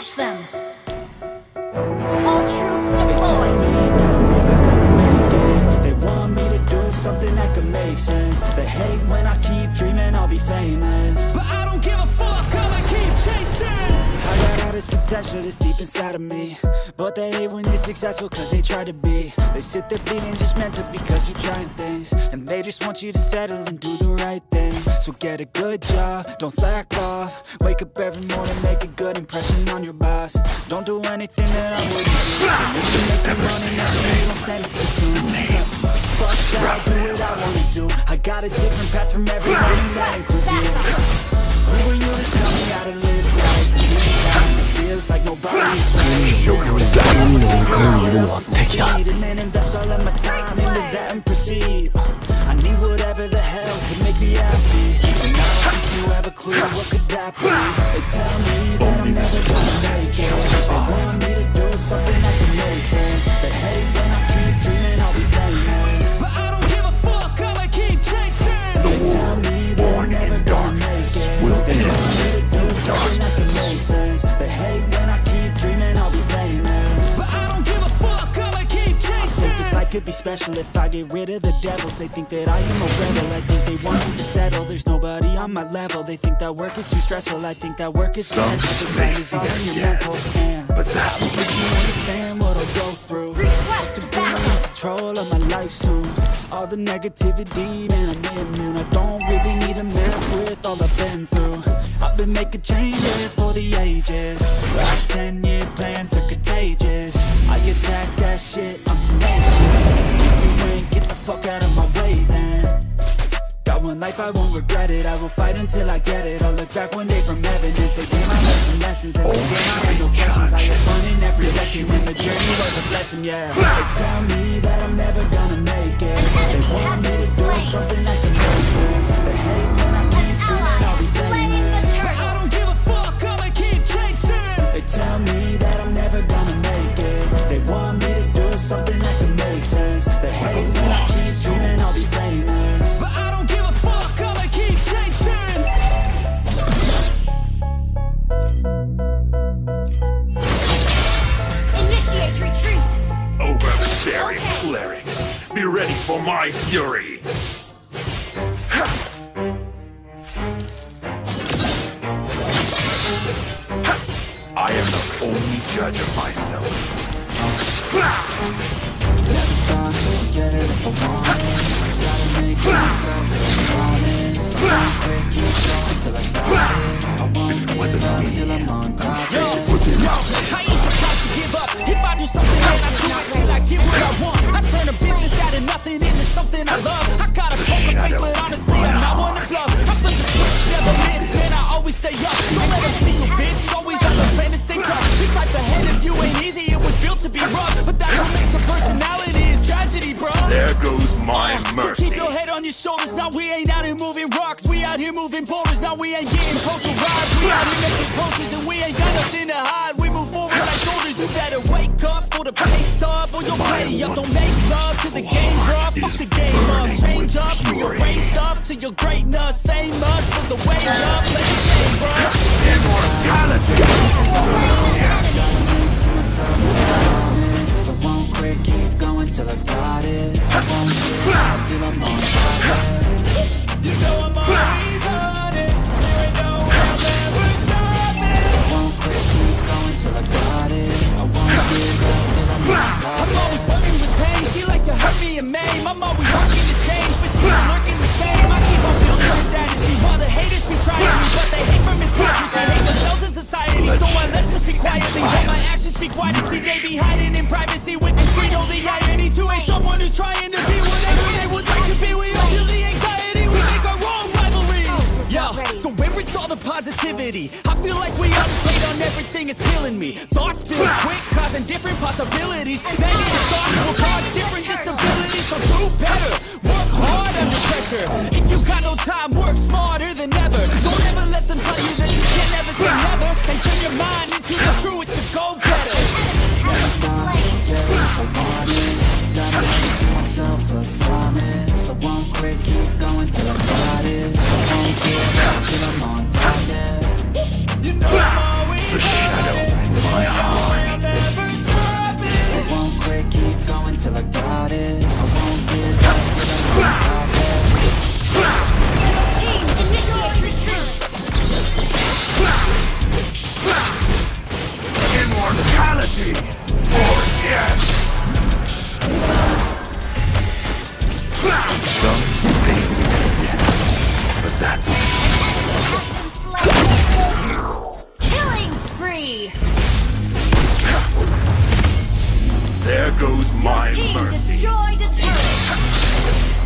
Smash them! This potential that's deep inside of me. But they hate when you're successful cause they try to be. They sit there being judgmental because you're trying things. And they just want you to settle and do the right thing. So get a good job, don't slack off. Wake up every morning, make a good impression on your boss. Don't do anything that I wouldn't do If you make the money, you don't stand it Fuck that, I'll do what I wanna do. I got a different path from everyone and that includes you. Who are you to tell me how to live that and proceed I need whatever the hell could make me happy. And I don't think you have a clue? What could that be? They tell me that I'm never gonna make it special. If I get rid of the devils They think that I am a rebel, I think they want me to settle. There's nobody on my level, they think that work is too stressful. I think that work is essential, the grind is all in your mental man But I don't think you understand what I'll go through. Request To be in control of my life soon. All the negativity, man, I'm immune I don't really need to mess with all I've been through. I've been making changes for the ages. My 10 year plans are contagious. I attack that shit, I'm tenacious life, I won't regret it. I will fight until I get it. I'll look back one day from heaven and say lessons And say, questions I fun in every And the journey was a blessing, yeah. They tell me that I'm never gonna make it. They want me to something They hate when my fury! I am the only judge of myself. Get it if I Gotta make myself honest I won't quit, keep going till I got it I I'm on top Yo, I ain't to give up If I do something, then I do it till I get what I want I rocks. We out here moving boulders. Now we ain't getting postal rides. We here making posters and we ain't got nothing to hide. We move forward like soldiers. You better wake up for the pay stub or you'll pay up. Don't make love to the game, bruh. Fuck the game up. Change up, rearrange stuff to your greatness. Same us for the way up. Let it game, bruh. to myself I promise I won't quit, keep going till I got it I won't give up till I'm on top You know positivity? I feel like we all played on everything is killing me. Thoughts build quick, causing different possibilities. Negative thoughts will cause different disabilities. So do better, work hard under pressure. If you got no time, work smarter than ever. Don't ever let them tell you that you can never say never. Goes my Team mercy. destroyed a turret!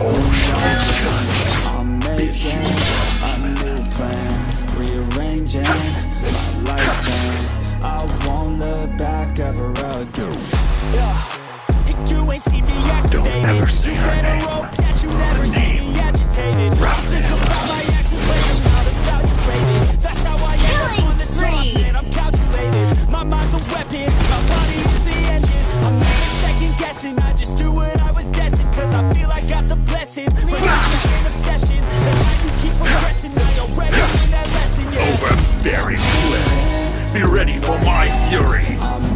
Ocean's judge. I'm making a new plan Rearranging my life plan I won't look back ever again Yeah. You ain't see me activated. Don't ever say her name. My fury. Um,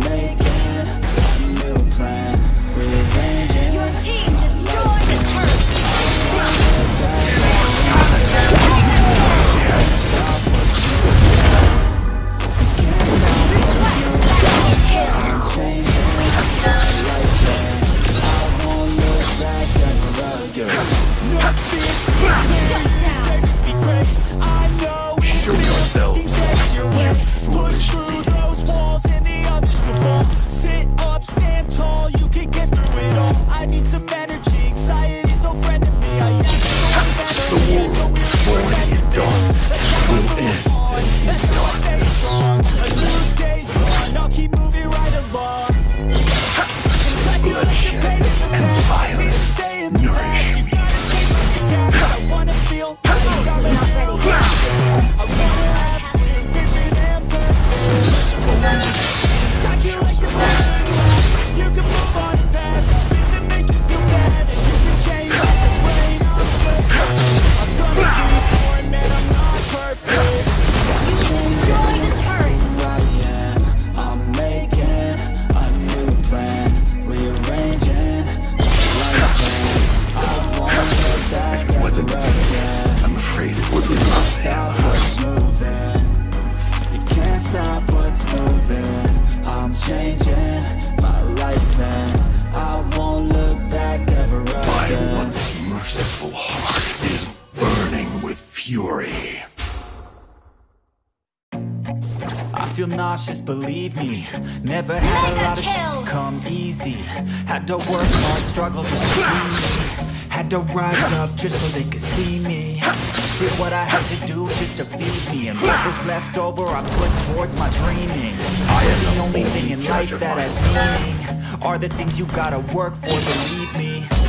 fury. I feel nauseous, believe me. Never had a Mega lot of kill. shit come easy. Had to work hard, struggle to be me. Had to rise up just so they could see me. Did what I had to do just to feed me. And what was left over I put towards my dreaming. I am the only thing in life that has myself. meaning Are the things you gotta work for, believe me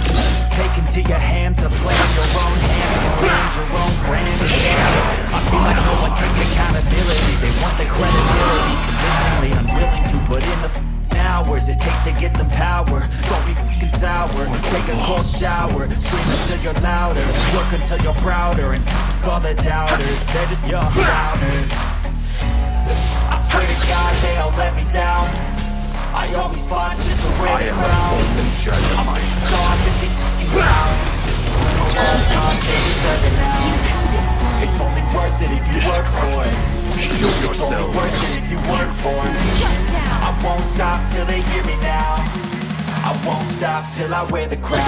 Take into your hands a plan Your own hands. Can change your own brand yeah. I feel like no one takes accountability. They want the credibility. Convincingly unwilling to put in the hours It takes to get some power. Don't be f***ing sour. Take a cold shower. Scream until you're louder. Work until you're prouder And f*** all the doubters. They're just your downers I swear to God they all let me down. I always fought just to wear the crown. Of myself. Gone is this f***ing round All time they deserve it now It's only worth it if you work for it. Show It's only yourself. worth it if you work for it I won't stop till they hear me now. I won't stop till I wear the crown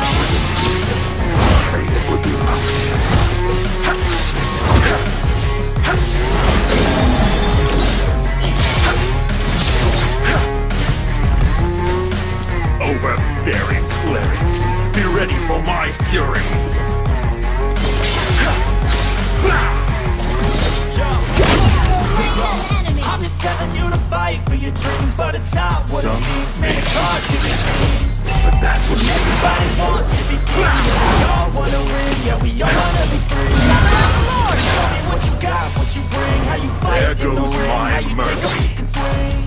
But that's what Everybody wants to be king We all wanna win, yeah, we all wanna be free Tell me what you got, what you bring How you fight There in the goes ring my How you take a mercy. fucking swing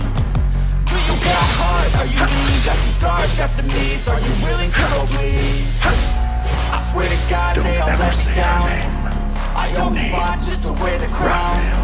Are you mean? Got some scars, got some needs Are you willing to go bleed? I swear to God Don't they all ever let me say her down name. I The always name. just to wear the crown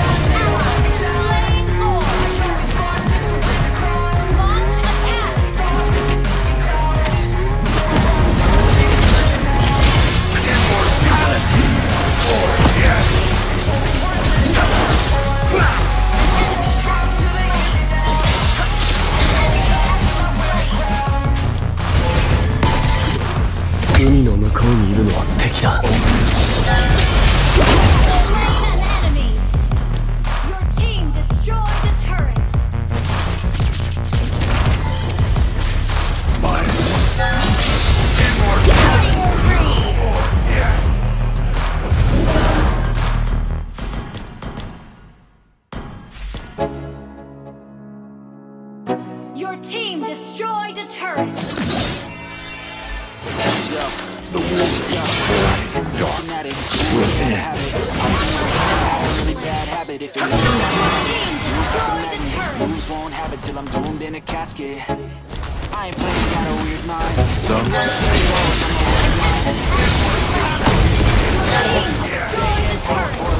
Fanatic, really bad habit if it a turret. Lose won't have it till I'm doomed in a casket. I ain't playing, got a weird mind. Some